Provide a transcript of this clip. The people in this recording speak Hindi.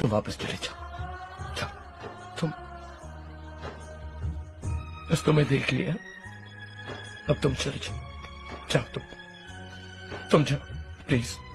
तुम वापस चले जाओ। जाओ। तुम बस तुम्हें देख लिया अब तुम चले जाओ। जाओ तुम। तुम जाओ। प्लीज़।